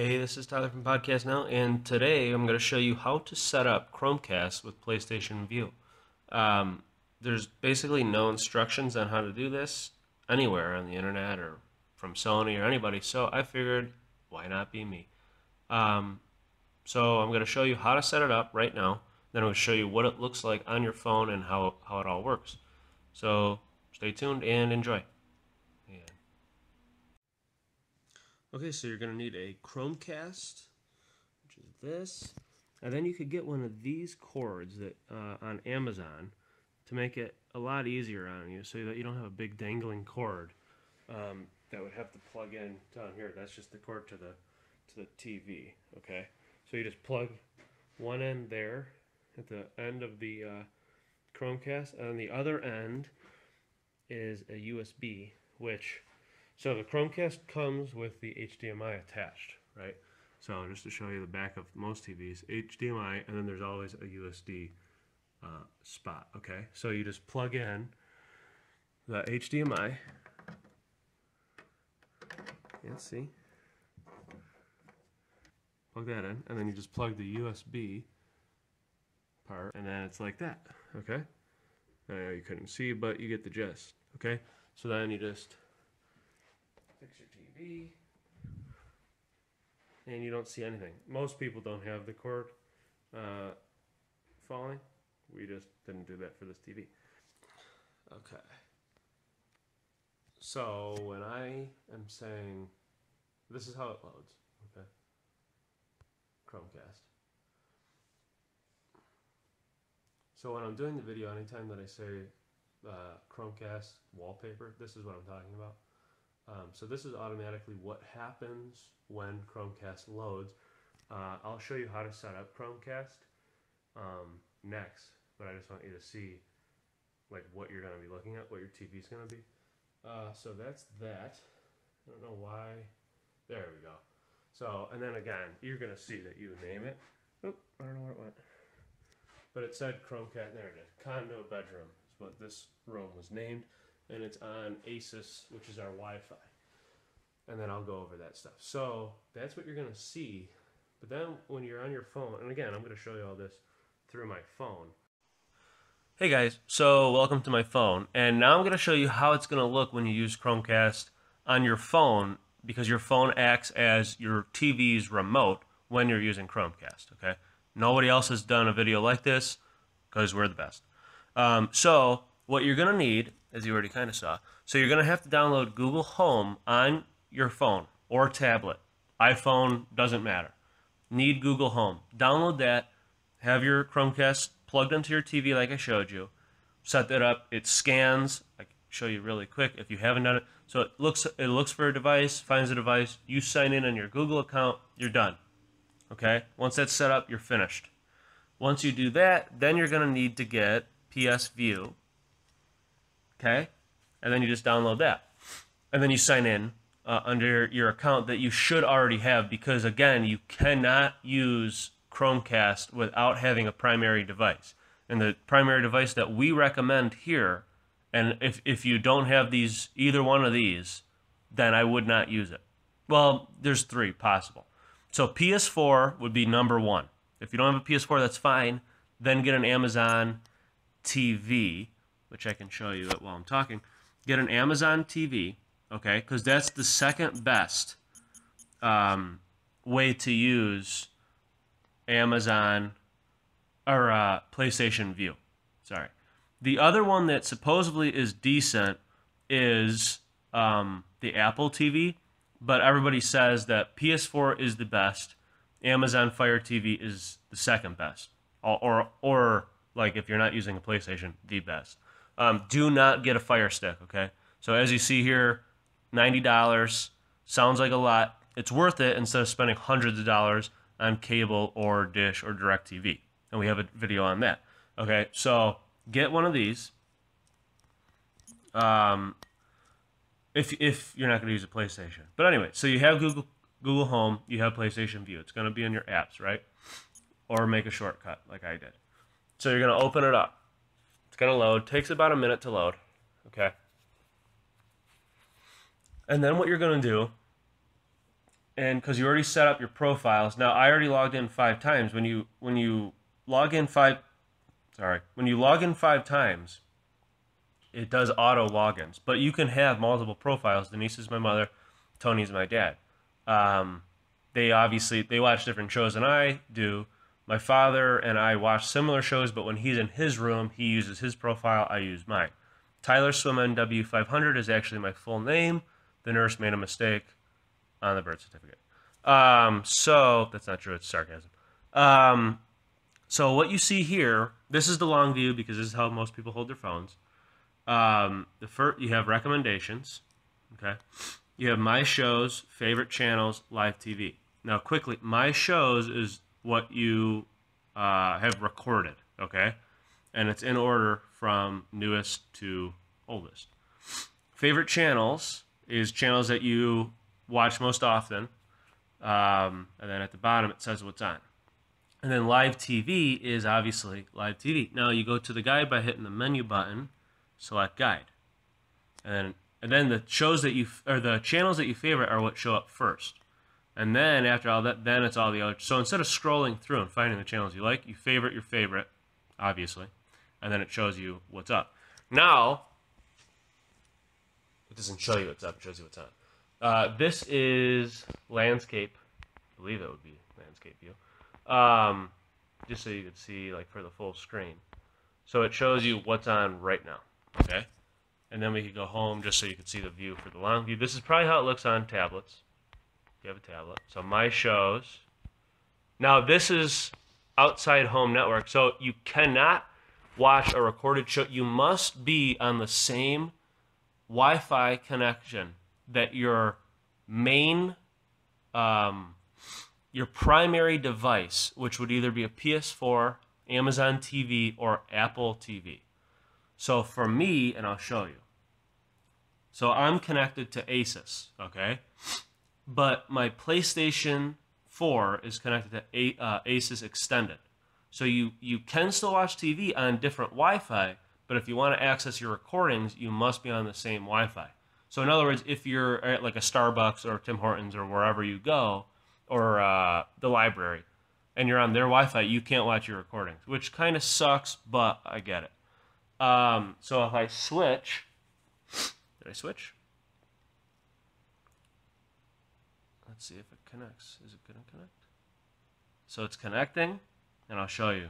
Hey, this is Tyler from Podcast Now, and today I'm going to show you how to set up Chromecast with PlayStation Vue. Um, there's basically no instructions on how to do this anywhere on the internet or from Sony or anybody, so I figured why not be me? Um, so I'm going to show you how to set it up right now, then I'm going to show you what it looks like on your phone and how, how it all works. So stay tuned and enjoy. Okay, so you're going to need a Chromecast, which is this. And then you could get one of these cords that uh, on Amazon to make it a lot easier on you so that you don't have a big dangling cord um, that would have to plug in down here. That's just the cord to the to the TV, okay? So you just plug one end there at the end of the uh, Chromecast, and the other end is a USB, which so the Chromecast comes with the HDMI attached, right? So just to show you the back of most TVs, HDMI, and then there's always a USB uh, spot, okay? So you just plug in the HDMI. Yeah, see? Plug that in, and then you just plug the USB part, and then it's like that, okay? I know you couldn't see, but you get the gist, okay? So then you just fix your TV, and you don't see anything. Most people don't have the cord uh, falling. We just didn't do that for this TV. Okay. So when I am saying, this is how it loads, okay? Chromecast. So when I'm doing the video, anytime that I say uh, Chromecast wallpaper, this is what I'm talking about. Um, so this is automatically what happens when Chromecast loads. Uh, I'll show you how to set up Chromecast um, next, but I just want you to see like what you're going to be looking at, what your TV is going to be. Uh, so that's that. I don't know why. There we go. So, and then again, you're going to see that you name it. Oop, I don't know where it went. But it said Chromecast, there it is. Condo bedroom is what this room was named and it's on Asus, which is our Wi-Fi. And then I'll go over that stuff. So that's what you're gonna see. But then when you're on your phone, and again, I'm gonna show you all this through my phone. Hey guys, so welcome to my phone. And now I'm gonna show you how it's gonna look when you use Chromecast on your phone because your phone acts as your TV's remote when you're using Chromecast, okay? Nobody else has done a video like this because we're the best. Um, so what you're going to need, as you already kind of saw, so you're going to have to download Google Home on your phone or tablet. iPhone doesn't matter. Need Google Home. Download that. Have your Chromecast plugged into your TV like I showed you. Set that up. It scans. I can show you really quick if you haven't done it. So it looks it looks for a device, finds a device. You sign in on your Google account. You're done. Okay. Once that's set up, you're finished. Once you do that, then you're going to need to get PS Vue. okay? And then you just download that. And then you sign in uh, under your account that you should already have because, again, you cannot use Chromecast without having a primary device. And the primary device that we recommend here, and if, if you don't have these, either one of these, then I would not use it. Well, there's three possible. So PS4 would be number one. If you don't have a PS4, that's fine. Then get an Amazon TV which I can show you while I'm talking, get an Amazon TV, okay, because that's the second best um, way to use Amazon or uh, PlayStation Vue. Sorry. The other one that supposedly is decent is um, the Apple TV, but everybody says that PS4 is the best. Amazon Fire TV is the second best, or, or, or like if you're not using a PlayStation, the best. Um, do not get a Fire Stick, okay? So as you see here, $90 sounds like a lot. It's worth it instead of spending hundreds of dollars on cable or dish or direct TV. And we have a video on that. Okay, so get one of these. Um, if, if you're not going to use a PlayStation. But anyway, so you have Google Google Home, you have PlayStation Vue. It's going to be in your apps, right? Or make a shortcut like I did. So you're going to open it up It's going to load. Takes about a minute to load. Okay. And then what you're going to do and because you already set up your profiles. Now I already logged in five times. When you when you log in five, sorry, when you log in five times, it does auto logins. But you can have multiple profiles. Denise is my mother, Tony's my dad. Um, they obviously they watch different shows than I do. My father and I watch similar shows, but when he's in his room, he uses his profile. I use mine. Tyler Swim NW500 is actually my full name. The nurse made a mistake on the birth certificate. Um, so that's not true. It's sarcasm. Um, so what you see here, this is the long view because this is how most people hold their phones. Um, the first, you have recommendations. Okay. You have my shows, favorite channels, live TV. Now, quickly, my shows is what you uh, have recorded. Okay, and it's in order from newest to oldest. Favorite channels is channels that you watch most often. Um, and then at the bottom it says what's on. And then live TV is obviously live TV. Now you go to the guide by hitting the menu button, select guide. And then and then the shows that you or the channels that you favorite are what show up first. And then after all that, then it's all the other. So instead of scrolling through and finding the channels you like, you favorite your favorite, obviously, and then it shows you what's up. Now, it doesn't show you what's up; it shows you what's on. Uh, this is landscape. I believe it would be landscape view. Um, just so you could see like for the full screen. So it shows you what's on right now. Okay. And then we could go home just so you can see the view for the long view. This is probably how it looks on tablets. If you have a tablet. So my shows. Now this is outside home network. So you cannot watch a recorded show. You must be on the same Wi-Fi connection that your main, um, your primary device, which would either be a PS4, Amazon TV, or Apple TV. So for me, and I'll show you. So I'm connected to Asus, okay? But my PlayStation 4 is connected to A- uh, Asus Extended. So you, you can still watch TV on different Wi-Fi, but if you want to access your recordings, you must be on the same Wi-Fi. So in other words, if you're at like a Starbucks or Tim Hortons or wherever you go, or uh, the library, and you're on their Wi-Fi, you can't watch your recordings, which kind of sucks, but I get it. Um, so if I switch, did I switch? Let's see if it connects. Is it going to connect? So it's connecting, and I'll show you.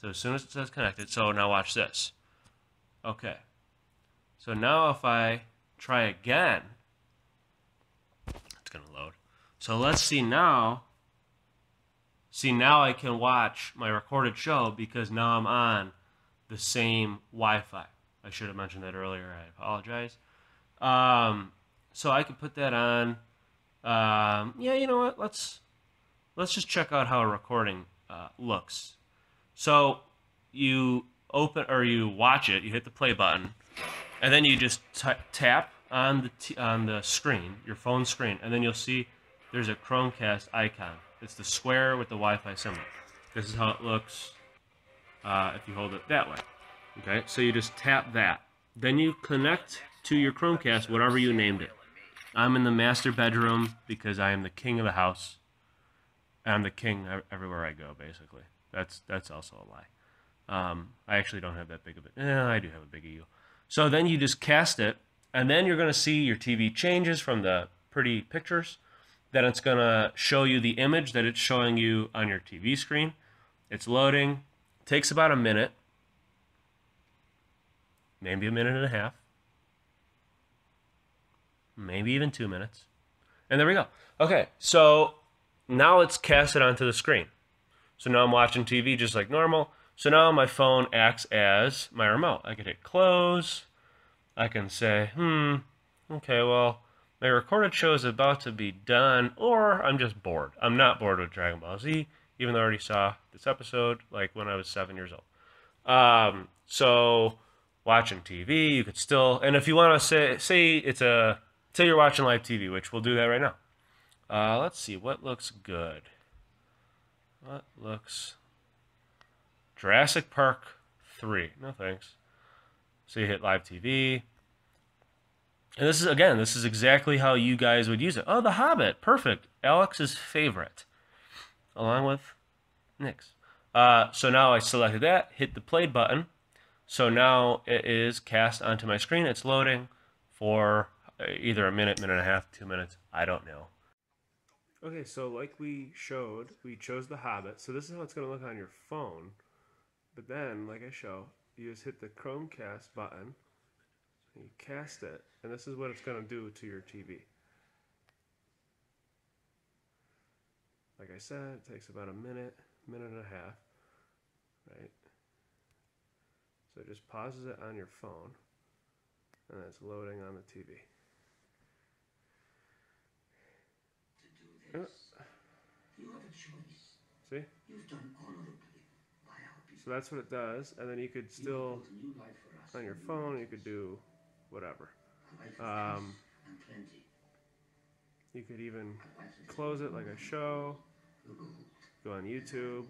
So as soon as it says connected, so now watch this. Okay. So now if I try again, it's going to load. So let's see now. See, now I can watch my recorded show because now I'm on the same Wi-Fi. I should have mentioned that earlier. I apologize. Um, so I can put that on. Um, yeah, you know what? Let's let's just check out how a recording uh, looks. So you open or you watch it. You hit the play button and then you just tap on the t- on the screen, your phone screen, and then you'll see there's a Chromecast icon. It's the square with the Wi-Fi symbol. This is how it looks uh, if you hold it that way. Okay, so you just tap that. Then you connect to your Chromecast, whatever you named it. I'm in the master bedroom because I am the king of the house. I'm the king everywhere I go, basically. That's that's also a lie. Um, I actually don't have that big of a. Eh, I do have a big ego. So then you just cast it, and then you're going to see your TV changes from the pretty pictures. Then it's going to show you the image that it's showing you on your TV screen. It's loading. takes about a minute, maybe a minute and a half, maybe even two minutes. And there we go. Okay, so now let's cast it onto the screen. So now I'm watching TV just like normal. So now my phone acts as my remote. I can hit close. I can say, hmm, okay, well, my recorded show is about to be done, or I'm just bored. I'm not bored with Dragon Ball Z, even though I already saw this episode like when I was seven years old. Um, so watching TV, you could still, and if you want to say, say it's a, say you're watching live TV, which we'll do that right now. Uh, let's see what looks good. What looks Jurassic Park 3. No thanks. So you hit live TV. And this is again, this is exactly how you guys would use it. Oh, The Hobbit, perfect. Alex's favorite, along with Nick's. Uh, so now I selected that, hit the play button. So now it is cast onto my screen. It's loading for either a minute, minute and a half, two minutes. I don't know. Okay, so like we showed, we chose The Hobbit. So this is how it's going to look on your phone. But then, like I show, you just hit the Chromecast button, you cast it, and this is what it's going to do to your TV. Like I said, it takes about a minute, minute and a half, right? So it just pauses it on your phone, and it's loading on the TV. You have a choice. See? You've done honorably by our people. So that's what it does, and then you could still, us. on your phone, you could do whatever. Um. You could even close it like a show, go on YouTube,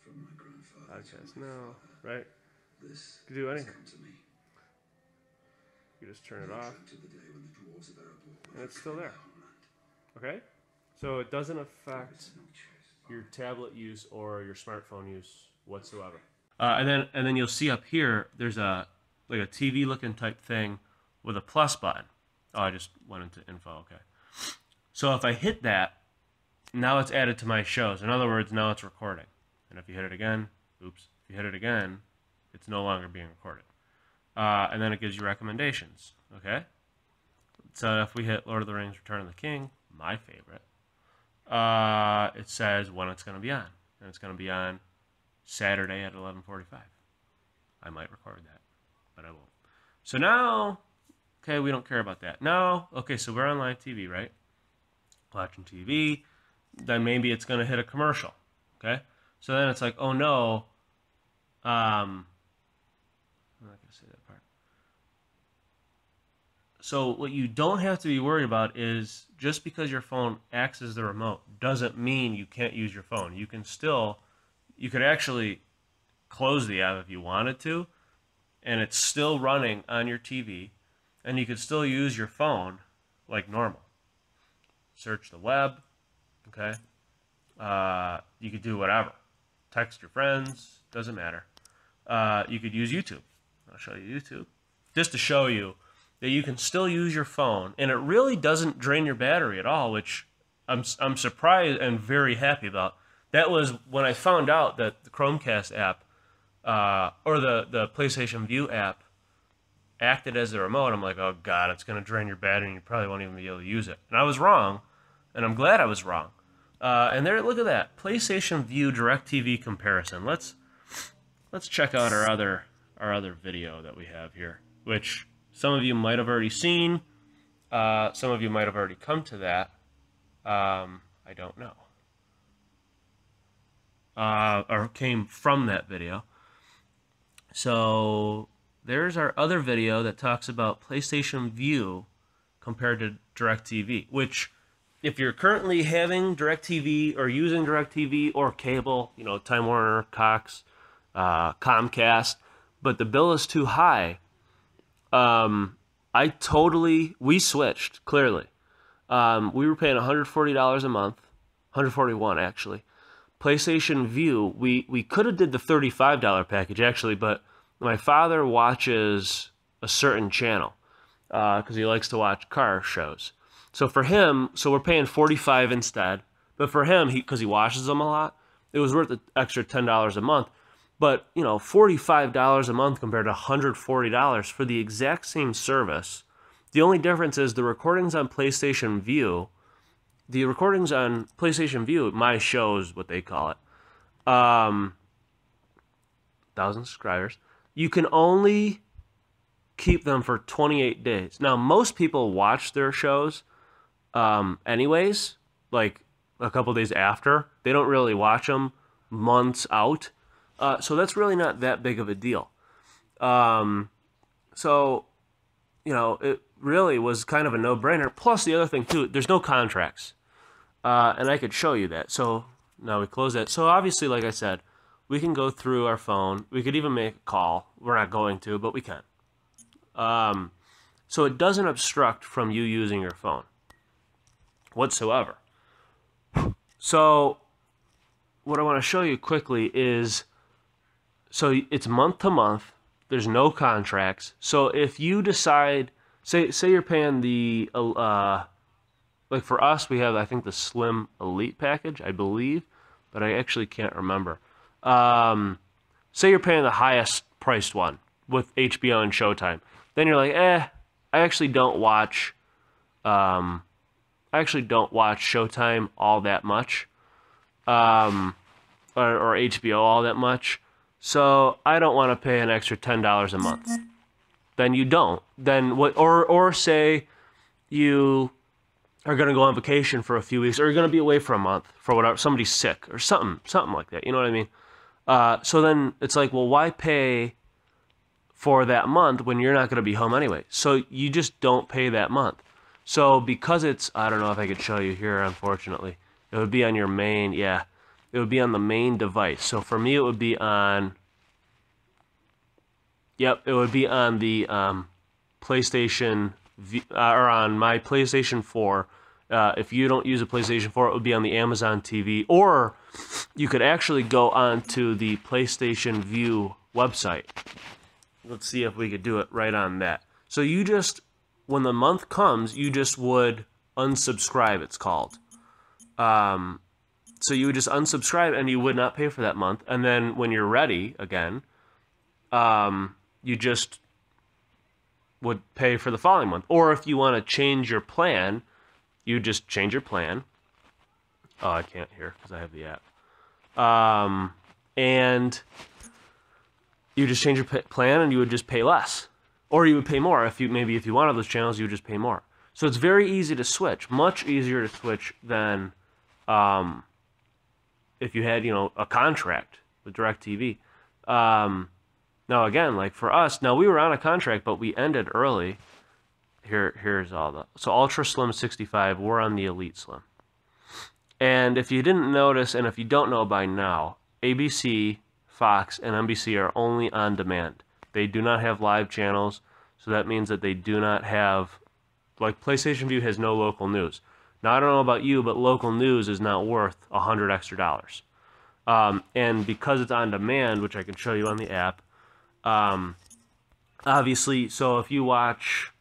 from my grandfather podcast now, right? This You could do anything. You just turn it off, and it's still there. Homeland. Okay? So it doesn't affect There's no choice. your tablet use or your smartphone use whatsoever. Uh, and then and then you'll see up here there's a like a TV looking type thing with a plus button. Oh, I just went into info. Okay. So if I hit that, now it's added to my shows. In other words, now it's recording. And if you hit it again, oops, if you hit it again, it's no longer being recorded. Uh, and then it gives you recommendations. Okay. So if we hit Lord of the Rings: Return of the King, my favorite, uh, it says when it's going to be on, and it's going to be on Saturday at 11:45. I might record that, but I won't. So now, okay, we don't care about that. Now, okay, so we're on live TV, right? Watching TV. Then maybe it's going to hit a commercial. Okay, so then it's like, oh no. Um, I'm not going to say that part. So what you don't have to be worried about is just because your phone acts as the remote doesn't mean you can't use your phone. You can still you could actually close the app if you wanted to and it's still running on your TV and you could still use your phone like normal. Search the web, okay? Uh, you could do whatever. Text your friends, doesn't matter. Uh, you could use YouTube. I'll show you YouTube just to show you that you can still use your phone and it really doesn't drain your battery at all, which I'm, I'm surprised and very happy about. That was when I found out that the Chromecast app uh, or the, the PlayStation Vue app acted as the remote. I'm like, oh God, it's going to drain your battery and you probably won't even be able to use it. And I was wrong, and I'm glad I was wrong. Uh, and there, look at that PlayStation Vue DirecTV comparison. Let's let's check out our other our other video that we have here, which some of you might have already seen. Uh, some of you might have already come to that. Um, I don't know. Uh, or came from that video. So there's our other video that talks about PlayStation Vue compared to DirecTV, which if you're currently having DirecTV or using DirecTV or cable, you know, Time Warner, Cox, uh, Comcast, but the bill is too high, um, I totally, we switched, clearly. Um, we were paying $140 a month, 141 actually. PlayStation Vue, we, we could have did the $35 package actually, but my father watches a certain channel because uh, he likes to watch car shows. So for him, so we're paying 45 instead. But for him, he because he watches them a lot, it was worth the extra $10 a month. But, you know, $45 a month compared to $140 for the exact same service. The only difference is the recordings on PlayStation Vue, the recordings on PlayStation Vue, my shows, what they call it, um, thousand subscribers, you can only keep them for 28 days. Now, most people watch their shows um, anyways, like a couple days after. They don't really watch them months out. Uh, so that's really not that big of a deal. Um, so, you know, it really was kind of a no brainer. Plus, the other thing, too, there's no contracts. Uh, and I could show you that. So now we close that. So obviously, like I said, we can go through our phone. We could even make a call. We're not going to, but we can. Um, So it doesn't obstruct from you using your phone whatsoever. So what I want to show you quickly is so it's month to month. There's no contracts. So if you decide, say say you're paying the uh, like for us, we have I think the Slim Elite package, I believe, but I actually can't remember. Um, say you're paying the highest priced one with HBO and Showtime, then you're like, eh, I actually don't watch. Um, I actually don't watch Showtime all that much, um, or, or HBO all that much. So I don't want to pay an extra ten dollars a month. Then you don't. Then what? Or or say you are going to go on vacation for a few weeks, or you're going to be away for a month for whatever. Somebody's sick or something, something like that. You know what I mean? Uh, so then it's like, well, why pay for that month when you're not going to be home anyway? So you just don't pay that month. So because it's, I don't know if I could show you here, unfortunately. It would be on your main, yeah. It would be on the main device. So for me, it would be on, yep, it would be on the um, PlayStation, v, uh, or on my PlayStation 4. Uh, if you don't use a PlayStation 4, it would be on the Amazon TV. Or you could actually go onto the PlayStation Vue website. Let's see if we could do it right on that. So you just when the month comes, you just would unsubscribe, it's called. Um, so you would just unsubscribe and you would not pay for that month. And then when you're ready again, um, you just would pay for the following month. Or if you want to change your plan, you just change your plan. Oh, I can't hear because I have the app. Um, and you just change your plan and you would just pay less or you would pay more if you maybe if you wanted those channels you would just pay more so it's very easy to switch much easier to switch than um, if you had you know a contract with DirecTV. Um, now again like for us now we were on a contract but we ended early. Here here's all the so ultra slim 65 we're on the elite slim. And if you didn't notice and if you don't know by now abc fox and nbc are only on demand. They do not have live channels, so that means that they do not have, like PlayStation Vue has no local news. Now I don't know about you, but local news is not worth a hundred extra dollars. Um, and because it's on demand, which I can show you on the app, um, obviously, so if you watch,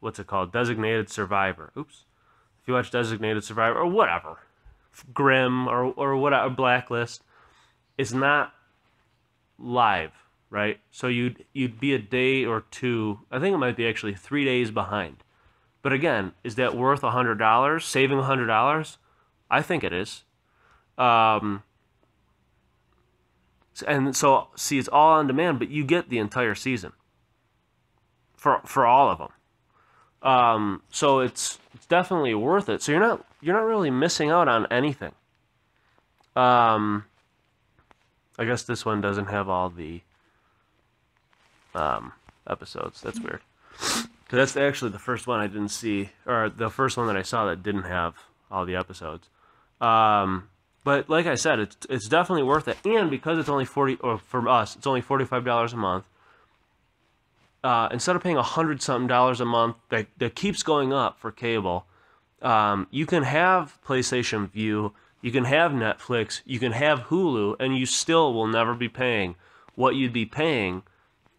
what's it called, Designated Survivor, oops, if you watch Designated Survivor or whatever, Grimm or or whatever Blacklist, it's not live right? So you'd you'd be a day or two. I think it might be actually three days behind. But again, is that worth a hundred dollars? Saving a hundred dollars? I think it is. Um, and so see, it's all on demand, but you get the entire season for for all of them. Um, so it's it's definitely worth it. So you're not you're not really missing out on anything. Um, I guess this one doesn't have all the um, episodes. That's weird. Because that's actually the first one I didn't see, or the first one that I saw that didn't have all the episodes. Um, but like I said, it's it's definitely worth it, and because it's only forty, or for us, it's only forty five dollars a month. Uh, instead of paying a hundred something dollars a month, that that keeps going up for cable. Um, you can have PlayStation Vue, you can have Netflix, you can have Hulu, and you still will never be paying what you'd be paying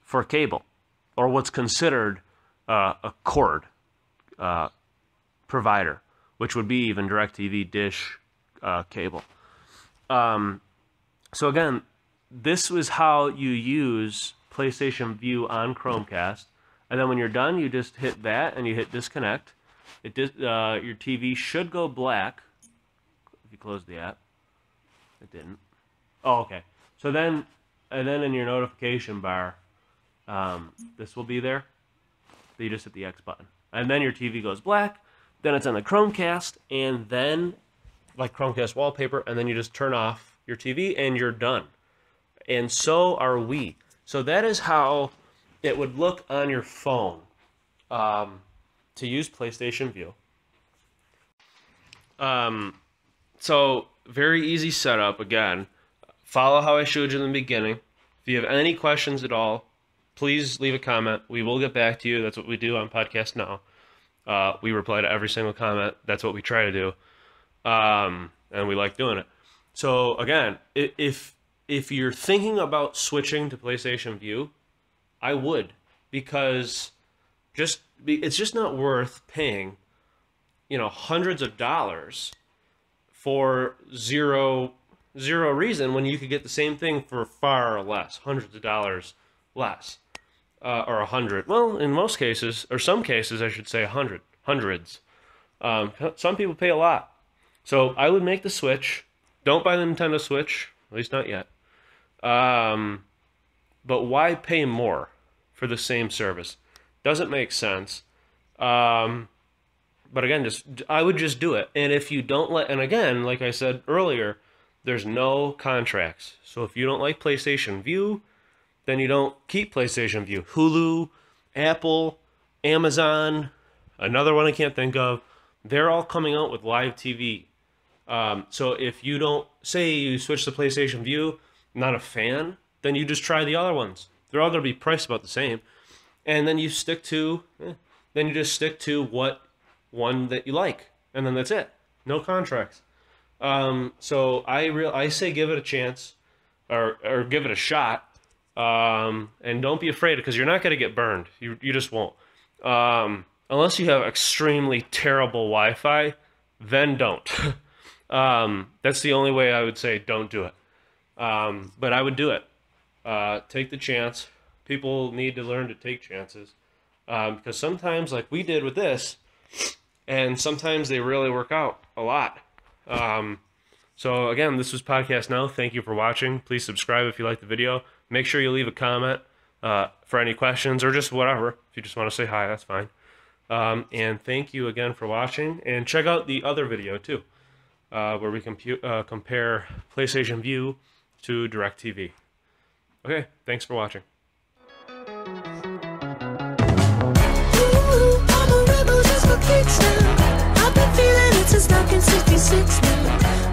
for cable, or what's considered uh, a cord uh, provider, which would be even DirecTV, Dish, uh, cable. Um, so again, this was how you use PlayStation Vue on Chromecast, and then when you're done, you just hit that and you hit disconnect. It dis- uh, your TV should go black if you close the app. It didn't. Oh, okay. So then, and then in your notification bar, um, this will be there. You just hit the X button. And then your TV goes black. Then it's on the Chromecast. And then, like Chromecast wallpaper, and then you just turn off your TV and you're done. And so are we. So that is how it would look on your phone um, to use PlayStation Vue. Um, so very easy setup again. Follow how I showed you in the beginning. If you have any questions at all, please leave a comment. We will get back to you. That's what we do on podcast now. Uh, we reply to every single comment. That's what we try to do, um, and we like doing it. So again, if if you're thinking about switching to PlayStation Vue, I would because just it's just not worth paying, you know, hundreds of dollars for zero zero reason when you could get the same thing for far less, hundreds of dollars less, uh, or a hundred. Well, in most cases, or some cases, I should say, a hundred, hundreds. Um, some people pay a lot, so I would make the switch. Don't buy the Nintendo Switch, at least not yet. Um, but why pay more for the same service? Doesn't make sense. Um, but again, just I would just do it. And if you don't let, and again, like I said earlier, there's no contracts. So if you don't like PlayStation Vue, then you don't keep PlayStation Vue. Hulu, Apple, Amazon, another one I can't think of, they're all coming out with live TV. Um, so if you don't say you switch to PlayStation Vue, not a fan, then you just try the other ones. They're all going to be priced about the same, and then you stick to, eh, then you just stick to what one that you like, and then that's it. No contracts. Um, so I real I say give it a chance, or or give it a shot, um, and don't be afraid because you're not going to get burned. You you just won't. Um, unless you have extremely terrible Wi-Fi, then don't. um, that's the only way I would say don't do it. Um, but I would do it. Uh, take the chance. People need to learn to take chances um, because sometimes, like we did with this, and sometimes they really work out a lot. Um, so again, this was podcast now. Thank you for watching. Please subscribe if you like the video. Make sure you leave a comment uh, for any questions or just whatever. If you just want to say hi, that's fine. Um, and thank you again for watching. And check out the other video too, uh, where we compu- uh, compare PlayStation Vue to DirecTV. Okay, thanks for watching. Ooh,